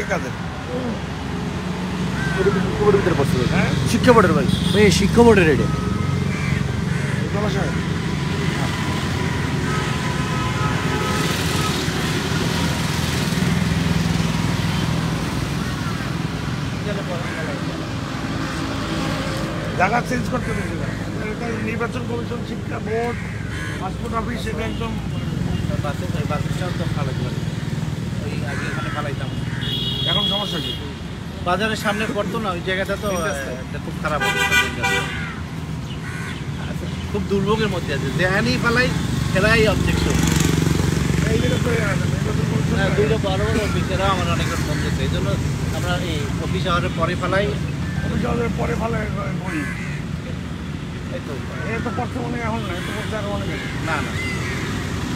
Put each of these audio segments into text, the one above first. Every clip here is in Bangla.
এটা কাদের? শিক্ষা বোর্ডের হ্যাঁ শিক্ষা বোর্ডের ভাই ভাই শিক্ষা বোর্ডের এটা। জায়গা চেঞ্জ করতে নির্বাচন কমিশন শিক্ষা বোর্ড পাসপোর্ট অফিস সেটা একদম বাসে বাসটাও তো ওই আগে এখানে ফালাইতাম এখন সমস্যা কি? বাজারের সামনে পড়তো না ওই জায়গাটা তো খুব খারাপ। আচ্ছা, খুব দুর্ভোগের মধ্যে আছে। যেখানেই ফালাই ফেরাই অবজেকশন দুইটা বড় বড় অফিসেরা আমার অনেক দিচ্ছে এই জন্য আমরা এই অফিস আওয়ারের পরে ফালাই। অফিস পরে ভালো করি এই তো। এ তো পড়তে মনে এখন না এ তো পড়তে আরও অনেক না না।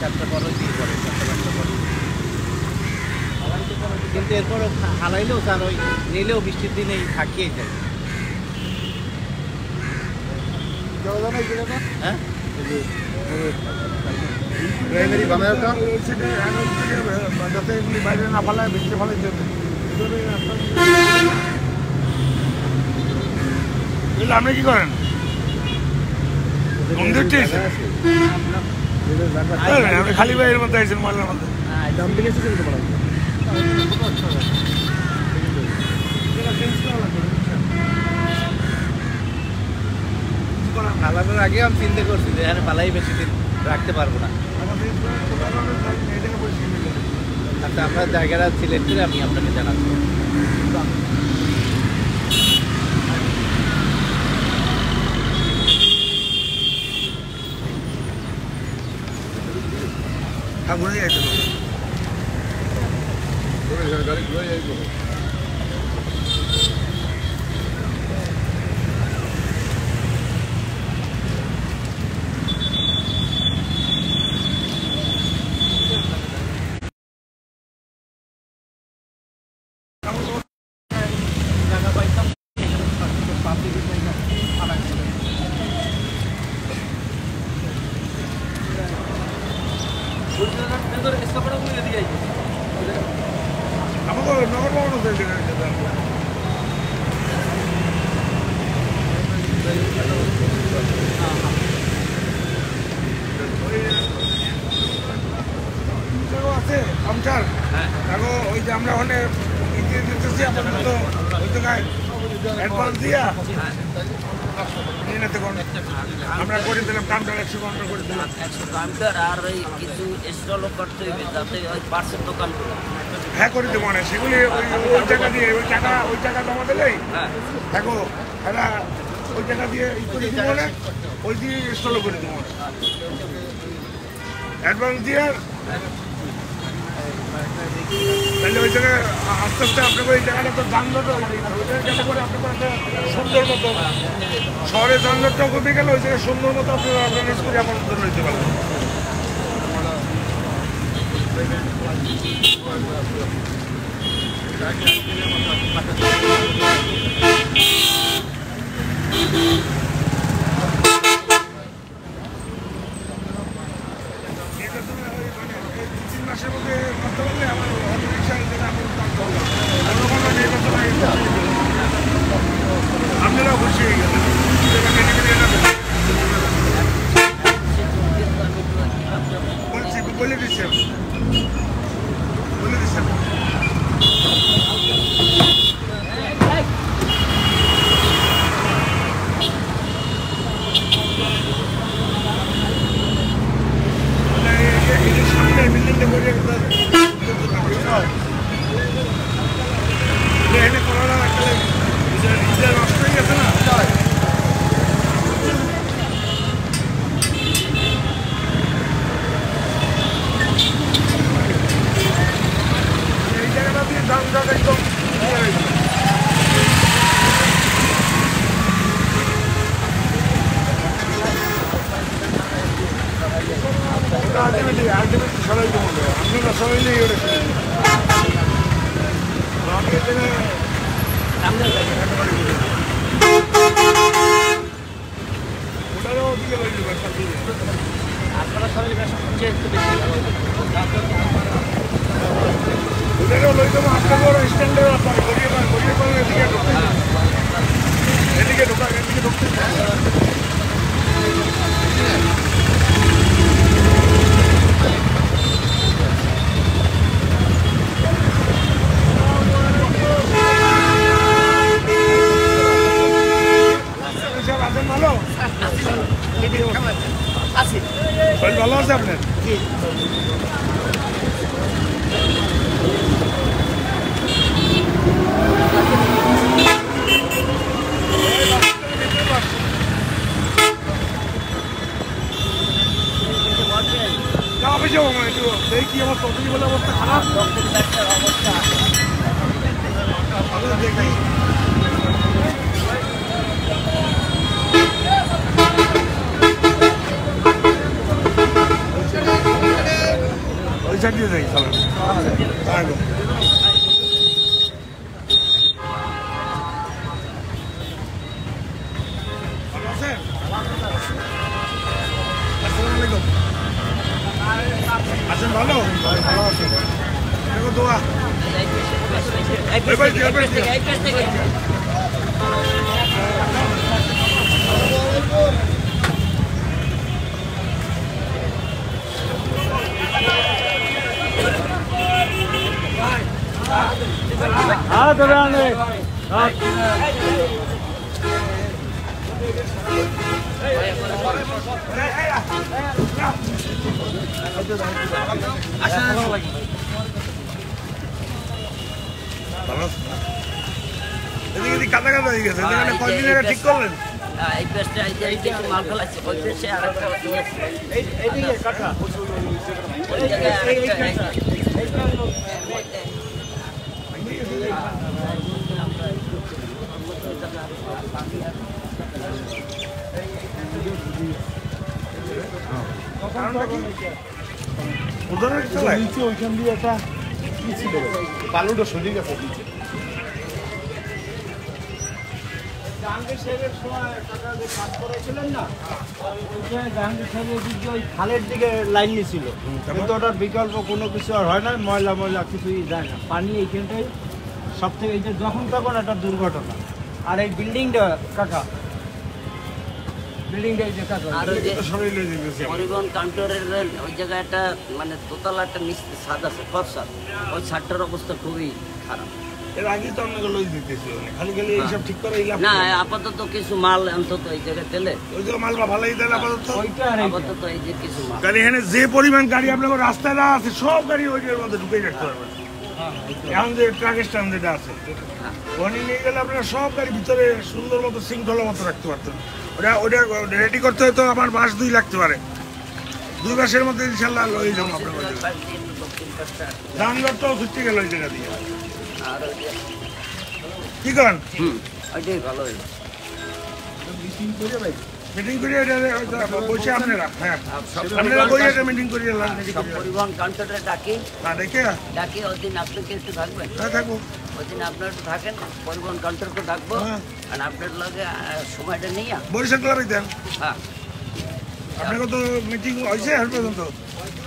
চারটা পরে দিয়ে পরে চারটা পাঁচটা পরে কিন্তু এরপরে হালাইলেও তার ওই নিলেও বৃষ্টির দিনেই থাকিয়ে যায় হ্যাঁ? প্রাইমারি যাতে বাইরে না ফালায় আপনি কি করেন? খালি বাইরের মধ্যে আছেন মহল্লার মধ্যে। ফালানোর আগে আমি চিন্তা করছি যে এখানে পালাই বেশি দিন রাখতে পারব না। আচ্ছা আমরা জায়গাটা সিলেক্ট করে আমি আপনাকে জানাচ্ছি। gotta grow your আমরা করে দিলাম কাউন্টার একশো কাউন্টার করে দিলাম। একশো কাউন্টার আর ওই কিছু স্টলও করতে হইবে যাতে ওই পার্সেল দোকানগুলো হ্যাঁ করে দেবো মানে সেগুলি ওই ওই টাকা দিয়ে ওই টাকা ওই টাকা জমা দিলেই হ্যাঁ। দেখো এরা ওই টাকা দিয়ে ই করে দিব না ওই দিয়ে স্টলও করে দিব অ্যাডভান্স দিয়ে তাহলে ওই জায়গায় আস্তে আস্তে আপনাকে ওই জায়গাটা তো যানজট ওই পরে আপনার একটা সুন্দর মতো শহরে যানজটটা কমে গেলে ওই জায়গায় সুন্দর মতো আপনি অর্গানাইজ করে আপনার জন্য নিতে পারবেন। এটা তো ওই মানে এই দু তিন মাসের মধ্যে করতে পারলে আমার অটো রিক্সা আমি করতে পারলাম আর ওখানে নির্বাচন হয়ে গেছে। আপনারাও খুশি হয়ে গেলেন বলছি বলে আছেন ভালো ভালো আছেন দেখো দোয়া এই পেজ থেকে, এই পেজ কাদা কাদা হয়ে গেছে কয়দিন আগে ঠিক করলেন এই পেজটা এই যে- এই একটু মাল ফেলাচ্ছে, ওই পেজে আরেকটা দিয়েছে। ওই জায়গায় আরেকটা- কারণটা কি উদাহরণ চালায় নিচে ওইখান দিয়ে একটা কি ছিল? বালুটা সরে গেছে নিচে। জাহাঙ্গীর সাহেবের সময় কাকা যে কাজ করেছিলেন না জাহাঙ্গীর সাহেবের দিক ওই খালের দিকে লাইন নিয়েছিল। কিন্তু ওটার বিকল্প কোনো কিছু আর হয় না ময়লা ময়লা কিছুই যায় না। পানি এইখানটাই সব থেকে এই যে যখন তখন একটা দুর্ঘটনা। আর এই বিল্ডিংটা কাকা আর ওই যে শরীরে পরিবহন কাউন্টারের ওই জায়গায় একটা মানে দোতলা একটা মিস্ত্রি ছাদ আছে খর ছাদ। ওই ছাদটার অবস্থা খুবই খারাপ। এর আগেই তো আপনাকে লই দিতেছি মানে। খালি খালি এইসব ঠিক করে না আপাতত কিছু মাল অন্তত এই জায়গায় দিলে ওই যে মালবা ভালোই দেন আপাতত। এই যে। কিছু মাল। গাড়ি এখানে যে পরিমাণ গাড়ি আপনাকে রাস্তায় না আছে সব গাড়ি ওইটার মধ্যে ঢুকে রাখতে পারবেন। এখন যে ট্রাক স্ট্যান্ড যেটা আছে ওখানে নিয়ে গেলে আপনারা সব গাড়ি ভিতরে সুন্দর মতো শৃঙ্খলা মতো রাখতে পারতেন। ওটা ওটা রেডি করতে হয়তো আমার মাস দুই লাগতে পারে। দুই মাসের মধ্যে ইনশাল্লাহ লই যাব আপনার দাম দরটাও ছুটতে গেল ওই জায়গা দিয়ে। কি করেন? মিটিং করে বসে আপনারা হ্যাঁ। আপনারা বই এটা মিটিং করে এলাম সব পরিবহন কাউন্টারে ডাকি। একটু থাকবেন। হ্যাঁ থাকব। ওই দিন আপনার থাকেন পরিবহন কাউন্টারকে ডাকবো। হ্যাঁ। আর আপনার লগে সময়টা নিয়ে বরিশাল ক্লাবে দেন হ্যাঁ। আপনাকে তো মিটিং হয়েছে এখন পর্যন্ত?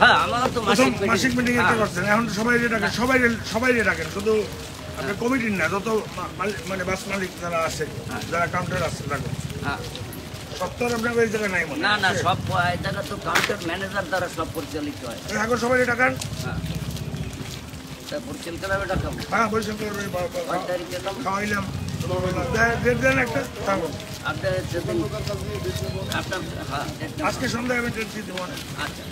হ্যাঁ আমারও তো মাসিক মাসিক মিটিং একটা হ্যাঁ। করছেন। এখন সবাই ডাকেন সবাই সবাই ডাকেন শুধু আপনার কমিটির না যত মালিক- মানে বাস মালিক যারা আছে যারা কাউন্টার আছে ডাকুন হ্যাঁ। সত্তর আপনার ওই জায়গায় নাই না না সব জায়গা তো কাউন্টার ম্যানেজার দ্বারা সব পরিচালিত হয়। এখন সবাই ডাকান হ্যাঁ। পরিচালিত হবে ডাকাবো হ্যাঁ বরিশাল ক্লাবে খাওয়াইলাম। দে- দেন একটা থাকুন আপনার যেদিন আপনার হ্যাঁ আজকে সন্ধ্যায় আমি ট্রেন দিতে মানে আচ্ছা।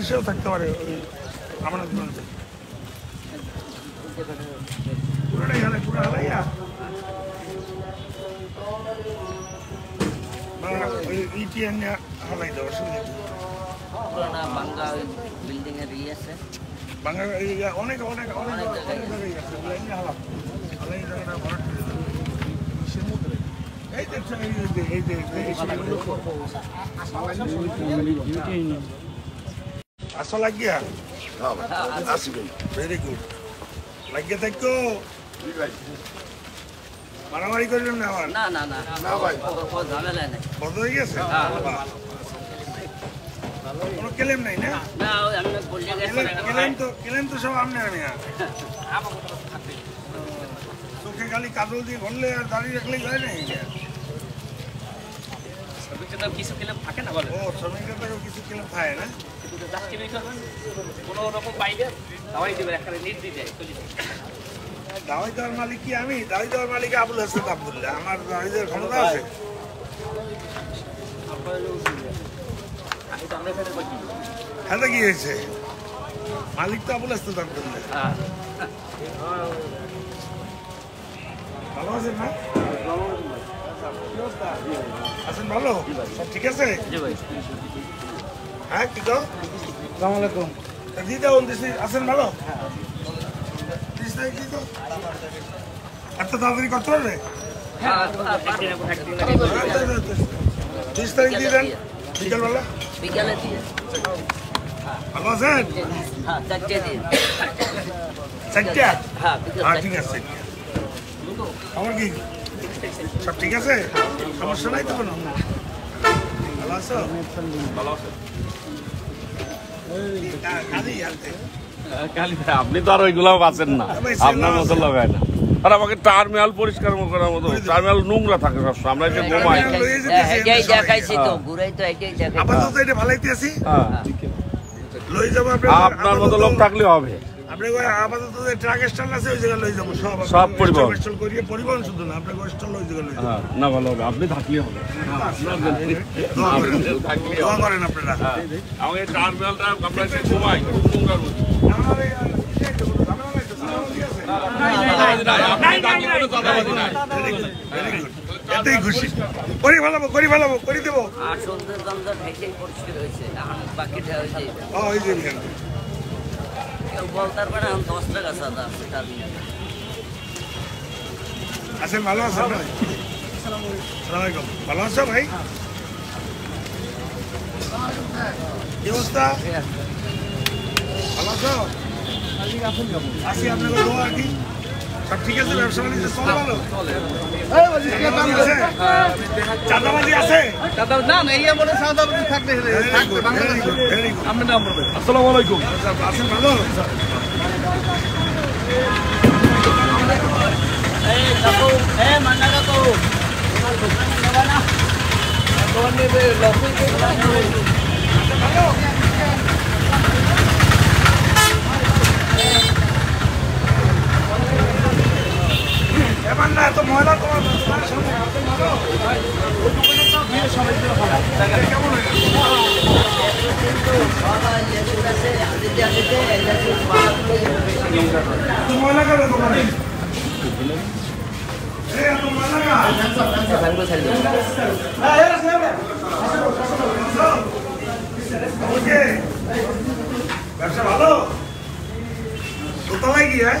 ভবিষ্যতেও থাকতে পারে ওই আমার জীবনতে পুরোটাই হালাই পুরো হালাইয়া ইটি এনে হালাই দেওয়া অসুবিধা কি? পুরানা বাঙ্গা বিল্ডিং এর ইয়ে আছে এই অনেক অনেক অনেক জায়গায় আছে ওগুলো এনে হালাম হালাই জায়গাটা ভরাট করে দেবো এই এই যে এই যে এই যে আসো লাগিয়া। আসবে ভেরি গুড লাগিয়ে থাকো। মারামারি করলাম না আবার? না না না। না ভাই। কোনো ঝামেলা নেই। বন্ধ হয়ে গেছে? হ্যাঁ। কোনো কেলেম নাই না? না আমি বললে কেলেম তো কেলেম তো সব আপনার আমি চোখে খালি কাজল দিয়ে ঘরলে আর দাঁড়িয়ে রাখলেই হয় না সবকিছু কিছু কিলো থাকে না বলে ও শ্রমিকের তো কিছু কিলো খায় না? কিন্তু দশ কিলো করবেন? কোনো রকম পাইলে দাওয়াই দেবে একটা নিট যায় দাওয়াই দেওয়ার মালিক কি আমি? দাওয়াই দেওয়ার মালিক আবুল হাসান আবদুল্লাহ। আমার দাওয়াই দেওয়ার ক্ষমতা আছে। হ্যাঁ কি হয়েছে? মালিক তো আবুল হাসান আবদুল্লাহ। হ্যাঁ। ভালো আছেন না? আছেন ভালো? সব ঠিক আছে? হ্যাঁ কি আলাইকুম। তা দিয়ে দিছি আছেন ভালো? দিস নাই কি তো এত তাড়াতাড়ি করতে পারবে? তিরিশ তারিখ দিয়ে দেন? বিকালবেলা? বিকালে দিয়ে। ভালো আছেন? হ্যাঁ চারটা হ্যাঁ হ্যাঁ। ঠিক আছে। আমার কি? সব ঠিক আছে? সমস্যা নাই তো কোনো? ভালো আছো? আনতে। কালি ভাই, আপনি তো আর ওইগুলো পাচ্ছেন না। ভাই, আপনার মতো লাগায় না। আর আমাকে টার্মিনাল পরিষ্কার করার মতো টার্মিনাল নোংরা থাকে আমরা ঘুমাই। সবাই। দেখাইছি তো ঘুরাই তো আপাতত এটা ভালাইতে আছি। হ্যাঁ। লই যাব আপনার মতো লোক থাকলে হবে। আপনি কই আপাতত যে ট্রাক স্ট্যান্ড আছে ওই জায়গায় লই যাব সব। সব পরিবহন। স্টল করিয়ে পরিবহন শুধু না স্টল ওই জায়গায় লই যাব। হ্যাঁ না ভালো হবে। আপনি থাকলে হবে। দোয়া করেন আপনারা। আমাকে টার্মিনালটা ঘুমাই. এতেই খুশি। করি ফেলাবো করি ফেলাবো করে দেবো। আর সুন্দর পরিষ্কার হয়েছে। বাকিটা। কেউ বলতে পারবে এখন দশ আছেন ভালো আছেন না সালামালাইকুম ভালো আছো ভাই? কি অবস্থা? ভালো আছো? আসি, আপনার দোয়া কি ঠিক আছে ব্যবসা বাণিজ্য চলে ভালো? চাঁদাবাজি আছে? না না এই বলে সাদাবাজি থাকলে Very good, very good, very good. আপনি নাম বলবেন আসসালামু আলাইকুম। আছেন ভালো? এই কাকু এ মান্না কাকু। দোকানে নেবা না দোকান নেবে এবার না এত ময়লা তোমার দোকানের সামনে আছেন ভালো কেমন হয়েছে? সবাই লেবু আছে আদিতে আদিতে লেবু ময়লা দোকানে? ওকে। ব্যবসা ভালো দোতলায় কি হ্যাঁ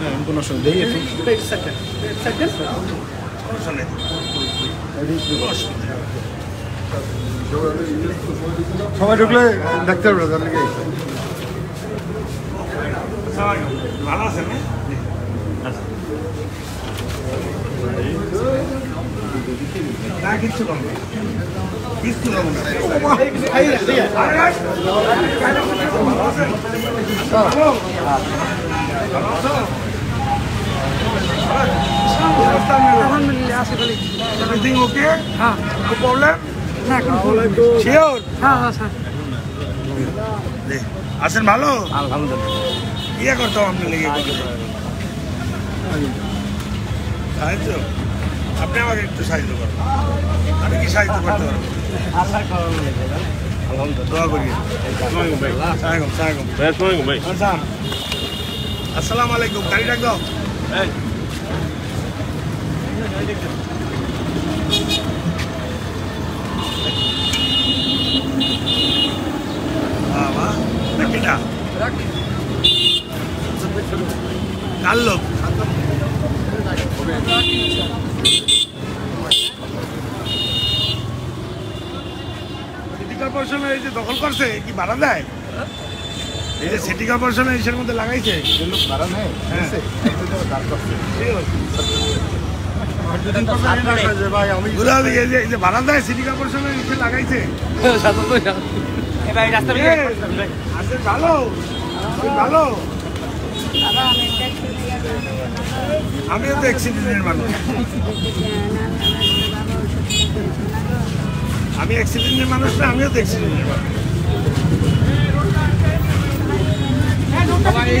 কোনো নেই কোনো অসুবিধা নেই। সবাই ঢুকলে দেখতে পারবে তাহলে কি ভালো আছেন না? কিচ্ছু কম না। কিচ্ছু কম না। আরে, আরে। ভালো আছেন? ভালো? ভালো আছো? Everything okay? No problem? Sure? জি। আছেন ভালো ইয়ে করতাম আপনি লেগে সাহায্য আপনি আমাকে একটু সাহায্য করুন আমি কি সাহায্য করতে পারব আসসালামু আলাইকুম গাড়ি ডাক দাও কার লোক এই যে দখল করছে কি ভাড়া দেয় এই যে সিটি কর্পোরেশনে মধ্যে লাগাইছে হ্যাঁ। ঘুরে হবে, এই যে- এই সিটি লাগাইছে। ভালো ভালো। আমিও তো অ্যাক্সিডেন্টের মানুষ। আমি অ্যাক্সিডেন্টের মানুষ না আমিও তো অ্যাক্সিডেন্টের মানুষ। এই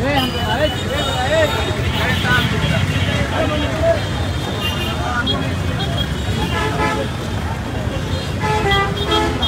Thank you.